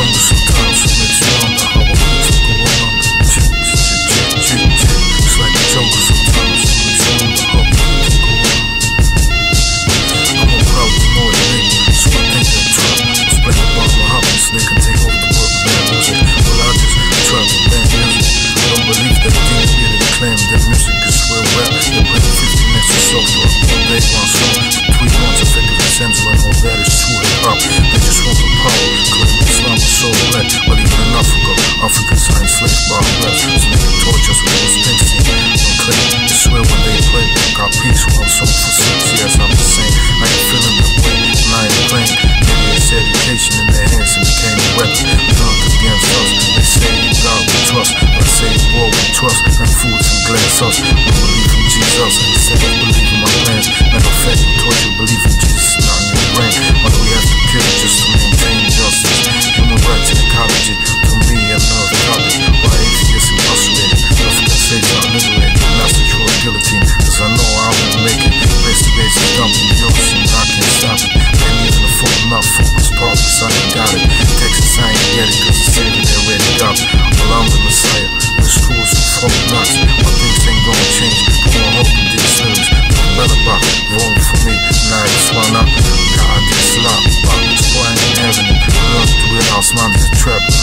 don't sometimes it's wrong I wanna fuck around Chick, chick, chick, chick, chick It's like a joke sometimes it's wrong I wanna fuck around I'm a proud annoyed nigga So I think I'm trying to Spend a bomb on hoppers take over the world Well I just try to ban don't believe that they really claim that music is real rap. They play 50 minutes of software All day long God,